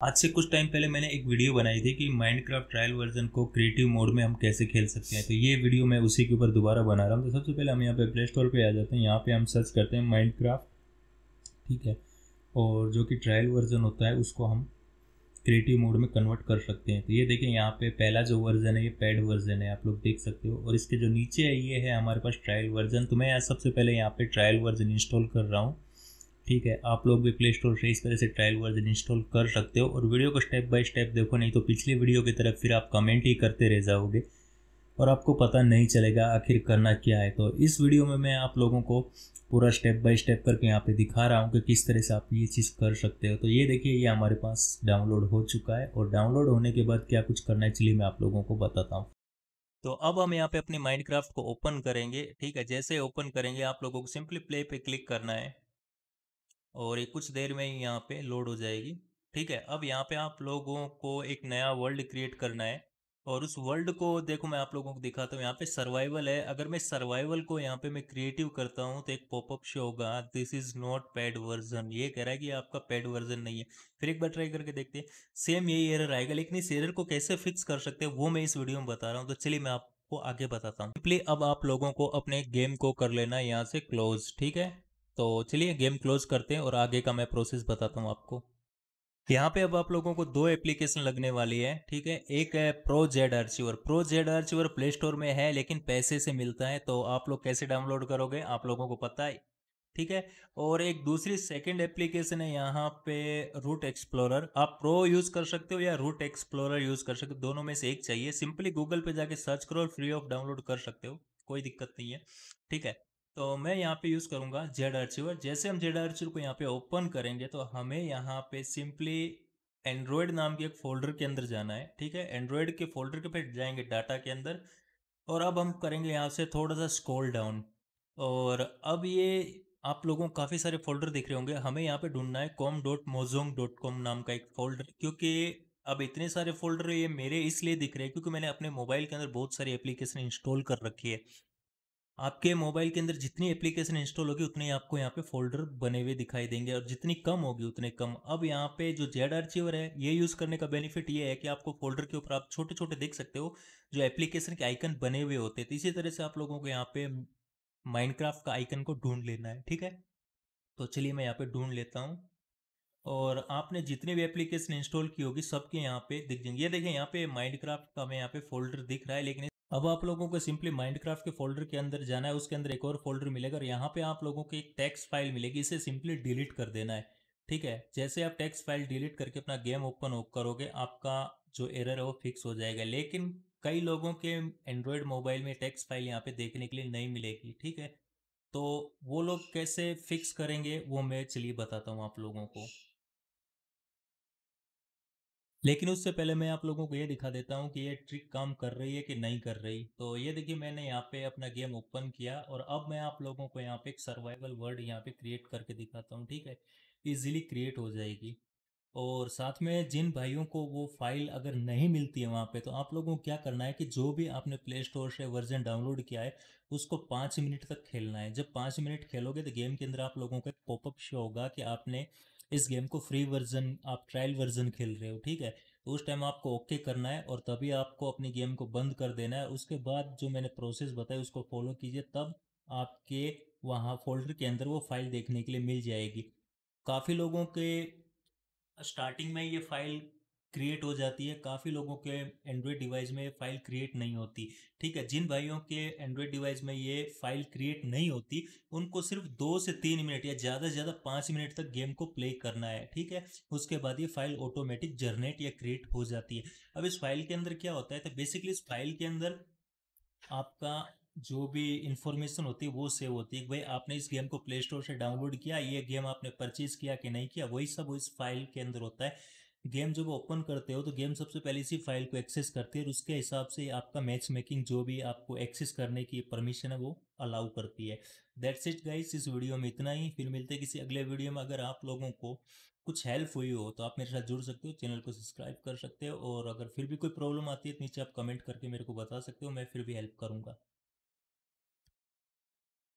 आज से कुछ टाइम पहले मैंने एक वीडियो बनाई थी कि माइनक्राफ्ट ट्रायल वर्जन को क्रिएटिव मोड में हम कैसे खेल सकते हैं। तो ये वीडियो मैं उसी के ऊपर दोबारा बना रहा हूँ। तो सबसे पहले हम यहाँ पे प्ले स्टोर पर आ जाते हैं। यहाँ पे हम सर्च करते हैं माइनक्राफ्ट ठीक है? और जो कि ट्रायल वर्जन होता है, उसको हम क्रिएटिव मोड में कन्वर्ट कर सकते हैं। तो ये देखिए, यहाँ पे पहला जो वर्जन है, ये पैड वर्जन है, आप लोग देख सकते हो। और इसके जो नीचे है ये है, हमारे पास ट्रायल वर्जन तो मैं सबसे पहले यहाँ पे ट्रायल वर्जन इंस्टॉल कर रहा हूँ। ठीक है, आप लोग भी प्ले स्टोर से इस तरह से ट्रायल वर्जन इंस्टॉल कर सकते हो और वीडियो को स्टेप बाय स्टेप देखो, नहीं तो पिछली वीडियो की तरफ़ फिर आप कमेंट ही करते रह जाओगे और आपको पता नहीं चलेगा आखिर करना क्या है। तो इस वीडियो में मैं आप लोगों को पूरा स्टेप बाय स्टेप करके यहाँ पे दिखा रहा हूँ कि किस तरह से आप ये चीज़ कर सकते हो। तो ये देखिए, ये हमारे पास डाउनलोड हो चुका है और डाउनलोड होने के बाद क्या कुछ करना है, चलिए मैं आप लोगों को बताता हूँ। तो अब हम यहाँ पे अपने माइंडक्राफ्ट को ओपन करेंगे, ठीक है, जैसे ओपन करेंगे, आप लोगों को सिंपली प्ले पे क्लिक करना है। और ये कुछ देर में ही यहाँ पे लोड हो जाएगी। ठीक है, अब यहाँ पे आप लोगों को एक नया वर्ल्ड क्रिएट करना है और उस वर्ल्ड को देखो, मैं आप लोगों को दिखाता हूँ, यहाँ पे सर्वाइवल है। अगर मैं सर्वाइवल को यहाँ पे मैं क्रिएटिव करता हूँ तो एक पॉपअप शो होगा this is not paid version ये कह रहा है कि आपका पैड वर्जन नहीं है। फिर एक बार ट्राई करके देखते हैं। सेम यही एरर आएगा, लेकिन इस एरर को कैसे फिक्स कर सकते हैं, वो मैं इस वीडियो में बता रहा हूँ। तो चलिए, मैं आपको आगे बताता हूँ। सिंपली अब आप लोगों को अपने गेम को कर लेना यहाँ से क्लोज ठीक है? तो चलिए गेम क्लोज करते हैं और आगे का मैं प्रोसेस बताता हूँ आपको। यहाँ पे अब आप लोगों को दो एप्लीकेशन लगने वाली है, ठीक है? एक है pro Z archiver pro Z archiver play store में है, लेकिन पैसे से मिलता है तो आप लोग कैसे डाउनलोड करोगे, आप लोगों को पता है, ठीक है? और एक दूसरी सेकंड एप्लीकेशन है यहाँ पे रूट एक्सप्लोरर आप प्रो यूज़ कर सकते हो या रूट एक्सप्लोरर यूज़ कर सकते हो, दोनों में से एक चाहिए। सिंपली गूगल पे जाके सर्च करो और फ्री ऑफ़ डाउनलोड कर सकते हो, कोई दिक्कत नहीं है, ठीक है? तो मैं यहाँ पे यूज़ करूँगा जेड आर्चिवर जैसे हम जेड आर्चिवर को यहाँ पे ओपन करेंगे तो हमें यहाँ पे सिंपली एंड्रॉयड नाम के एक फोल्डर के अंदर जाना है, ठीक है? एंड्रॉयड के फोल्डर के पे जाएँगे डाटा के अंदर, और अब हम करेंगे यहाँ से थोड़ा सा स्क्रॉल डाउन और अब ये आप लोगों को काफ़ी सारे फोल्डर दिख रहे होंगे। हमें यहाँ पे ढूंढना है com dot Mojang dot com नाम का एक फोल्डर क्योंकि अब इतने सारे फोल्डर ये मेरे इसलिए दिख रहे हैं क्योंकि मैंने अपने मोबाइल के अंदर बहुत सारी एप्लीकेशन इंस्टॉल कर रखी है। आपके मोबाइल के अंदर जितनी एप्लीकेशन इंस्टॉल होगी, उतने आपको यहाँ पे फोल्डर बने हुए दिखाई देंगे और जितनी कम होगी, उतने कम। अब यहाँ पे जो जेड आर्चिवर है, ये यूज़ करने का बेनिफिट ये है कि आपको फोल्डर के ऊपर आप छोटे छोटे देख सकते हो, जो एप्लीकेशन के आइकन बने हुए होते हैं। तो इसी तरह से आप लोगों को यहाँ पे माइनक्राफ्ट का आइकन को ढूंढ लेना है, ठीक है? तो चलिए मैं यहाँ पे ढूंढ लेता हूँ। और आपने जितनी भी एप्लीकेशन इंस्टॉल की होगी, सबके यहाँ पे दिख जाएँगे। ये देखें यहाँ पे माइंडक्राफ्ट का हमें यहाँ पे फोल्डर दिख रहा है, लेकिन अब आप लोगों को सिंपली माइंडक्राफ्ट के फोल्डर के अंदर जाना है, उसके अंदर एक और फोल्डर मिलेगा और यहाँ पे आप लोगों को एक टेक्स्ट फ़ाइल मिलेगी, इसे सिंपली डिलीट कर देना है। ठीक है? जैसे आप टेक्स्ट फ़ाइल डिलीट करके अपना गेम ओपन करोगे, आपका जो एरर है वो फिक्स हो जाएगा। लेकिन कई लोगों के एंड्रॉयड मोबाइल में टेक्स्ट फ़ाइल यहाँ पे देखने के लिए नहीं मिलेगी, ठीक है? तो वो लोग कैसे फिक्स करेंगे, वो मैं चलिए बताता हूँ आप लोगों को। लेकिन उससे पहले मैं आप लोगों को ये दिखा देता हूँ कि ये ट्रिक काम कर रही है कि नहीं कर रही। तो ये देखिए, मैंने यहाँ पे अपना गेम ओपन किया और अब मैं आप लोगों को यहाँ पे एक सर्वाइवल वर्ड यहाँ पे क्रिएट करके दिखाता हूँ, ठीक है? इजीली क्रिएट हो जाएगी। और साथ में जिन भाइयों को वो फ़ाइल अगर नहीं मिलती है वहाँ पे तो आप लोगों को क्या करना है कि जो भी आपने प्ले स्टोर से वर्जन डाउनलोड किया है, उसको पाँच मिनट तक खेलना है। जब पाँच मिनट खेलोगे तो गेम के अंदर आप लोगों को पॉपअप शो होगा कि आपने इस गेम को फ्री वर्जन, आप ट्रायल वर्जन खेल रहे हो, ठीक है? तो उस टाइम आपको ओके करना है और तभी आपको अपनी गेम को बंद कर देना है। उसके बाद जो मैंने प्रोसेस बताया उसको फॉलो कीजिए, तब आपके वहाँ फोल्डर के अंदर वो फ़ाइल देखने के लिए मिल जाएगी। काफ़ी लोगों के स्टार्टिंग में ये फ़ाइल क्रिएट हो जाती है। काफ़ी लोगों के एंड्रॉयड डिवाइस में फ़ाइल क्रिएट नहीं होती। ठीक है, जिन भाइयों के एंड्रॉयड डिवाइस में ये फ़ाइल क्रिएट नहीं होती, उनको सिर्फ़ दो से तीन मिनट या ज़्यादा से ज़्यादा पाँच मिनट तक गेम को प्ले करना है। ठीक है, उसके बाद ये फ़ाइल ऑटोमेटिक जनरेट या क्रिएट हो जाती है। अब इस फ़ाइल के अंदर क्या होता है? तो बेसिकली इस फ़ाइल के अंदर आपका जो भी इंफॉर्मेशन होती है, वो सेव होती है भाई आपने इस गेम को प्ले स्टोर से डाउनलोड किया, ये गेम आपने परचेज किया कि नहीं किया, वही सब इस फ़ाइल के अंदर होता है। गेम जब ओपन करते हो तो गेम सबसे पहले इसी फ़ाइल को एक्सेस करती है और उसके हिसाब से आपका मैच मेकिंग जो भी आपको एक्सेस करने की परमिशन है वो अलाउ करती है। दैट्स इट गाइस इस वीडियो में इतना ही। फिर मिलते हैं किसी अगले वीडियो में। अगर आप लोगों को कुछ हेल्प हुई हो तो आप मेरे साथ जुड़ सकते हो चैनल को सब्सक्राइब कर सकते हो और अगर फिर भी कोई प्रॉब्लम आती है तो नीचे आप कमेंट करके मेरे को बता सकते हो, मैं फिर भी हेल्प करूँगा।